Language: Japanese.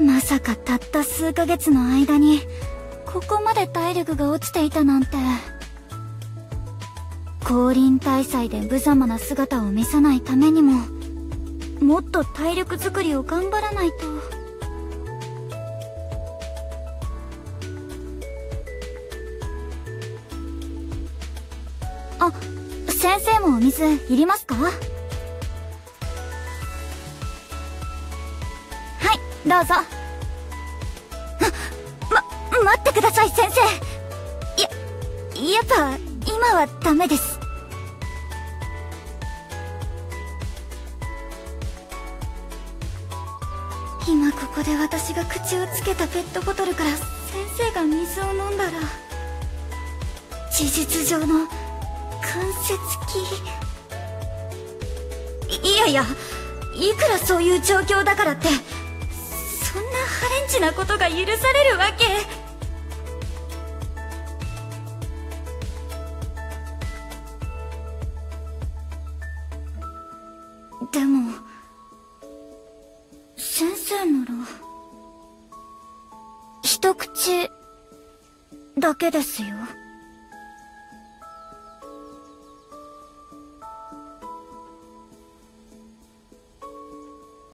まさかたった数ヶ月の間にここまで体力が落ちていたなんて。降臨大祭で無様な姿を見せないためにももっと体力作りを頑張らないと。あ先生もお水いりますか？どうぞ。ま待ってください先生。ややっぱ今はダメです。今ここで私が口をつけたペットボトルから先生が水を飲んだら事実上の関節キいやいやいくらそういう状況だからって。チなことが許されるわけ。でも先生なら一口だけですよ。